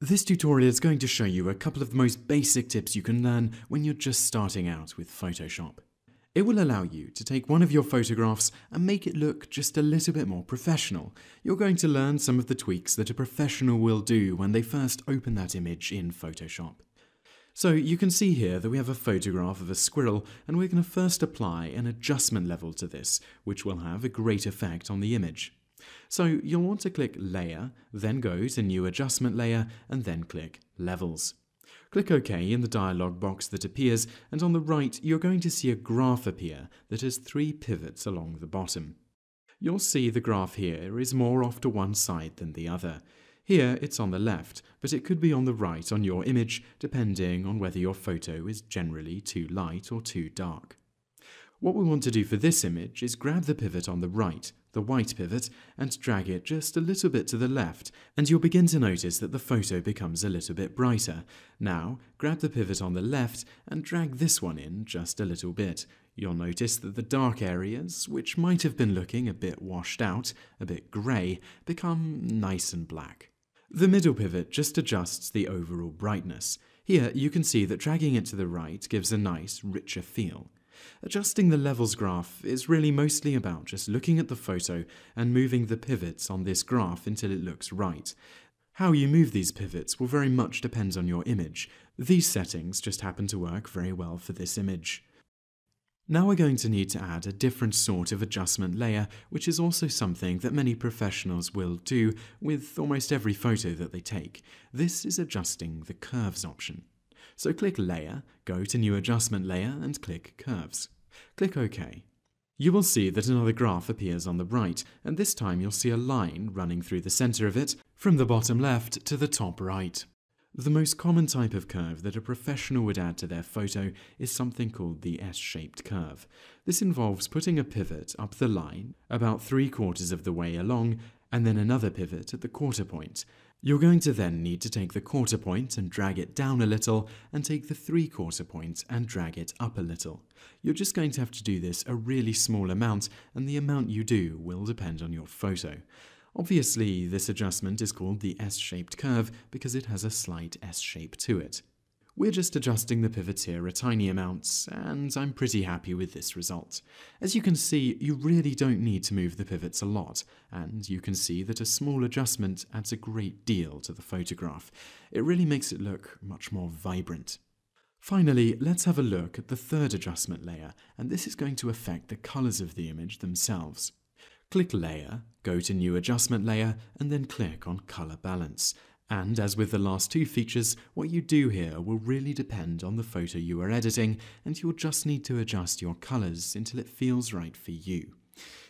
This tutorial is going to show you a couple of the most basic tips you can learn when you're just starting out with Photoshop. It will allow you to take one of your photographs and make it look just a little bit more professional. You're going to learn some of the tweaks that a professional will do when they first open that image in Photoshop. So you can see here that we have a photograph of a squirrel and we're going to first apply an adjustment level to this, which will have a great effect on the image. So you'll want to click Layer, then go to New Adjustment Layer, and then click Levels. Click OK in the dialog box that appears, and on the right you're going to see a graph appear that has three pivots along the bottom. You'll see the graph here is more off to one side than the other. Here it's on the left, but it could be on the right on your image, depending on whether your photo is generally too light or too dark. What we want to do for this image is grab the pivot on the right, the white pivot, and drag it just a little bit to the left, and you'll begin to notice that the photo becomes a little bit brighter. Now, grab the pivot on the left and drag this one in just a little bit. You'll notice that the dark areas, which might have been looking a bit washed out, a bit grey, become nice and black. The middle pivot just adjusts the overall brightness. Here you can see that dragging it to the right gives a nice, richer feel. Adjusting the levels graph is really mostly about just looking at the photo and moving the pivots on this graph until it looks right. How you move these pivots will very much depend on your image. These settings just happen to work very well for this image. Now we're going to need to add a different sort of adjustment layer, which is also something that many professionals will do with almost every photo that they take. This is adjusting the curves option. So click Layer, go to New Adjustment Layer and click Curves. Click OK. You will see that another graph appears on the right, and this time you'll see a line running through the center of it from the bottom left to the top right. The most common type of curve that a professional would add to their photo is something called the S-shaped curve. This involves putting a pivot up the line about three quarters of the way along and then another pivot at the quarter point. You're going to then need to take the quarter point and drag it down a little, and take the three quarter point and drag it up a little. You're just going to have to do this a really small amount, and the amount you do will depend on your photo. Obviously, this adjustment is called the S-shaped curve because it has a slight S shape to it. We're just adjusting the pivots here a tiny amount, and I'm pretty happy with this result. As you can see, you really don't need to move the pivots a lot, and you can see that a small adjustment adds a great deal to the photograph. It really makes it look much more vibrant. Finally, let's have a look at the third adjustment layer, and this is going to affect the colours of the image themselves. Click Layer, go to New Adjustment Layer, and then click on Colour Balance. And as with the last two features, what you do here will really depend on the photo you are editing, and you'll just need to adjust your colours until it feels right for you.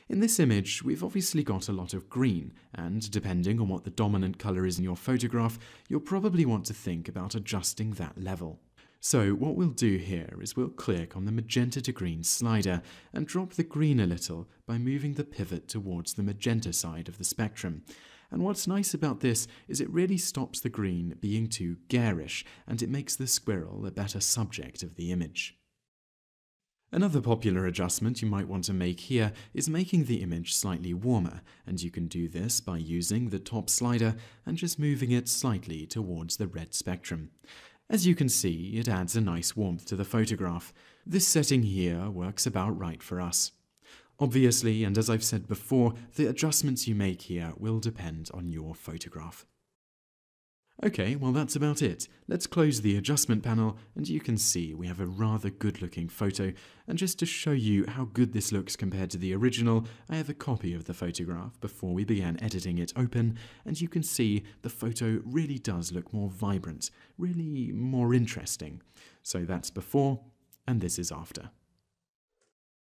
In this image, we've obviously got a lot of green, and depending on what the dominant colour is in your photograph, you'll probably want to think about adjusting that level. So what we'll do here is we'll click on the magenta to green slider and drop the green a little by moving the pivot towards the magenta side of the spectrum. And what's nice about this is it really stops the green being too garish, and it makes the squirrel a better subject of the image. Another popular adjustment you might want to make here is making the image slightly warmer, and you can do this by using the top slider and just moving it slightly towards the red spectrum. As you can see, it adds a nice warmth to the photograph. This setting here works about right for us. Obviously, and as I've said before, the adjustments you make here will depend on your photograph. Okay, well that's about it. Let's close the adjustment panel and you can see we have a rather good looking photo and just to show you how good this looks compared to the original, I have a copy of the photograph before we began editing it open and you can see the photo really does look more vibrant, really more interesting. So that's before and this is after.